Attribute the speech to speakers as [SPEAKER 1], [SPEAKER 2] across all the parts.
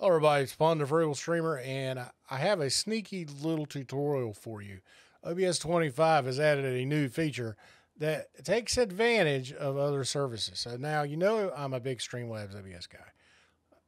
[SPEAKER 1] Hello everybody, it's Pun the Frugal Streamer and I have a sneaky little tutorial for you. OBS 25 has added a new feature that takes advantage of other services. So now you know I'm a big Streamlabs OBS guy.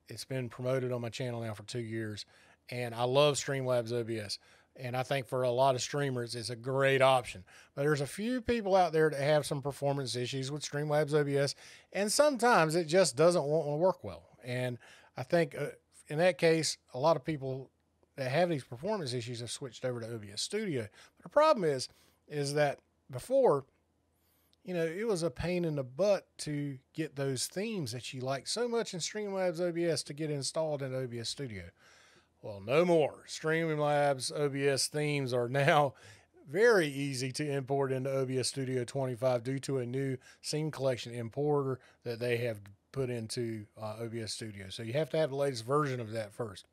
[SPEAKER 1] It's been promoted on my channel now for two years and I love Streamlabs OBS. And I think for a lot of streamers, it's a great option. But there's a few people out there that have some performance issues with Streamlabs OBS, and sometimes it just doesn't want to work well. And I think uh, in that case, a lot of people that have these performance issues have switched over to OBS Studio. But the problem is, is that before, you know, it was a pain in the butt to get those themes that you like so much in Streamlabs OBS to get installed in OBS Studio. Well, no more. Streamlabs OBS themes are now very easy to import into OBS Studio 25 due to a new scene collection importer that they have put into uh, OBS Studio. So you have to have the latest version of that first.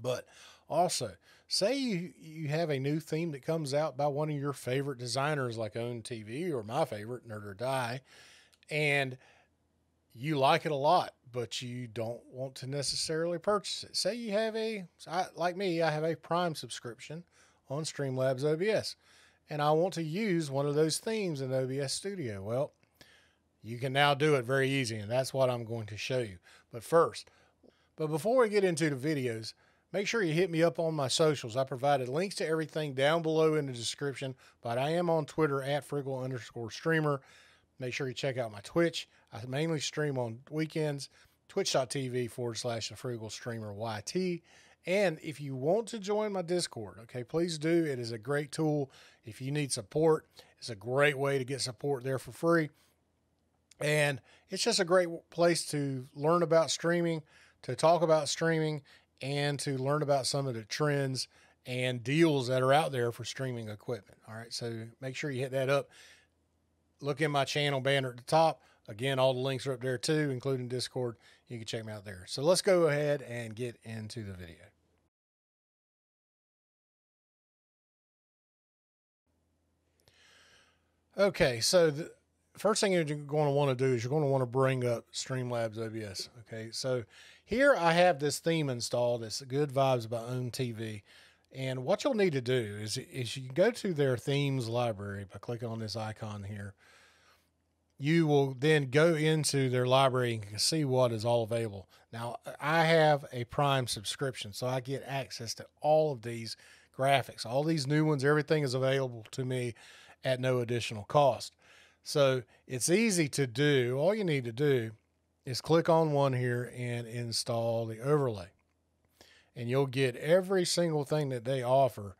[SPEAKER 1] But also, say you, you have a new theme that comes out by one of your favorite designers like OWN3D TV or my favorite, Nerd or Die, and you like it a lot, but you don't want to necessarily purchase it. Say you have a, like me, I have a Prime subscription on Streamlabs OBS, and I want to use one of those themes in OBS Studio. Well, you can now do it very easy, and that's what I'm going to show you. But first, but before we get into the videos, make sure you hit me up on my socials. I provided links to everything down below in the description, but I am on Twitter at frugal underscore streamer. Make sure you check out my Twitch. I mainly stream on weekends, twitch.tv forward slash the frugal streamer YT. And if you want to join my Discord, okay, please do. It is a great tool. If you need support, it's a great way to get support there for free. And it's just a great place to learn about streaming, to talk about streaming, and to learn about some of the trends and deals that are out there for streaming equipment. All right, so make sure you hit that up. Look in my channel banner at the top. Again, all the links are up there too, including Discord. You can check me out there. So let's go ahead and get into the video. Okay, so the, first thing you're going to want to do is you're going to want to bring up Streamlabs OBS. Okay, so here I have this theme installed. It's Good Vibes by OWN3D TV. And what you'll need to do is, is you can go to their themes library by clicking on this icon here. You will then go into their library and see what is all available. Now, I have a Prime subscription, so I get access to all of these graphics. All these new ones, everything is available to me at no additional cost. So it's easy to do. All you need to do is click on one here and install the overlay. And you'll get every single thing that they offer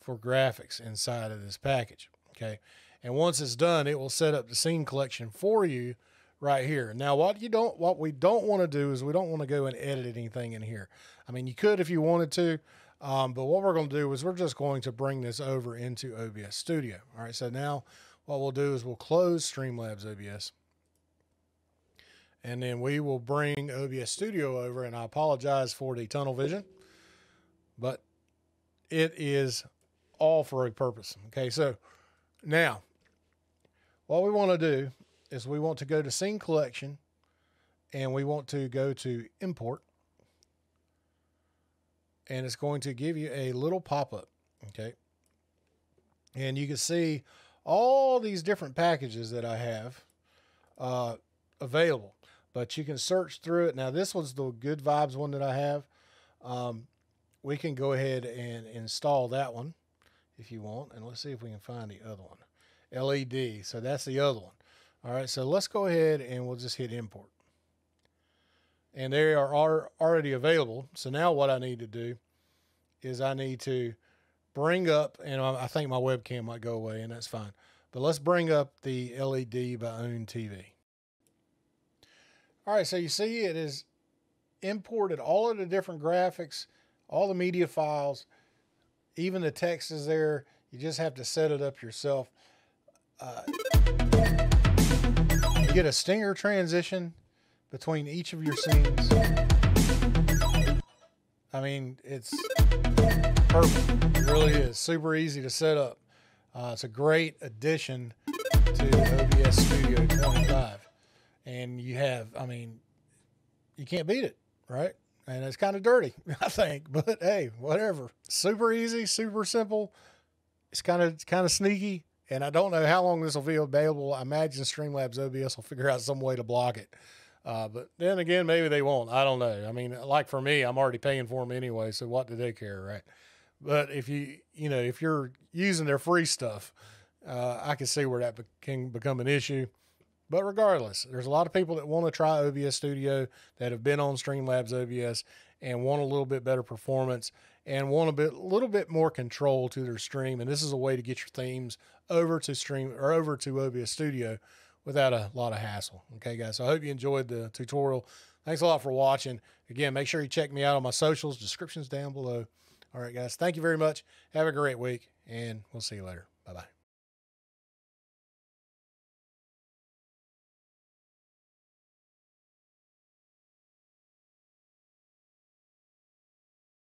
[SPEAKER 1] for graphics inside of this package. Okay. And once it's done, it will set up the scene collection for you right here. Now, what you don't, what we don't want to do is we don't want to go and edit anything in here. I mean, you could if you wanted to, um, but what we're going to do is we're just going to bring this over into OBS Studio. All right. So now what we'll do is we'll close Streamlabs OBS. And then we will bring OBS Studio over. And I apologize for the tunnel vision, but it is all for a purpose. Okay, so now what we want to do is we want to go to scene collection and we want to go to import. And it's going to give you a little pop up. Okay. And you can see all these different packages that I have uh, available. But you can search through it. Now, this was the Good Vibes one that I have. Um, we can go ahead and install that one if you want. And let's see if we can find the other one. LED. So that's the other one. All right. So let's go ahead and we'll just hit import. And they are already available. So now what I need to do is I need to bring up, and I think my webcam might go away, and that's fine. But let's bring up the LED by OWN3D TV. All right, so you see it is imported all of the different graphics, all the media files, even the text is there. You just have to set it up yourself. Uh, you get a stinger transition between each of your scenes. I mean, it's perfect. It really is. Super easy to set up. Uh, it's a great addition to OBS Studio 25. And you have, I mean, you can't beat it, right? and it's kind of dirty, I think. But hey, whatever. Super easy, super simple. It's kind of kind of sneaky, and I don't know how long this will be available. I imagine Streamlabs OBS will figure out some way to block it. Uh, but then again, maybe they won't. I don't know. I mean, like for me, I'm already paying for them anyway, so what do they care, right? But if you you know if you're using their free stuff, uh, I can see where that be- can become an issue. But regardless, there's a lot of people that want to try OBS Studio that have been on Streamlabs OBS and want a little bit better performance and want a bit, a little bit more control to their stream. And this is a way to get your themes over to Stream or over to OBS Studio without a lot of hassle. Okay, guys. So I hope you enjoyed the tutorial. Thanks a lot for watching. Again, make sure you check me out on my socials. Descriptions down below. All right, guys. Thank you very much. Have a great week, and we'll see you later. Bye bye.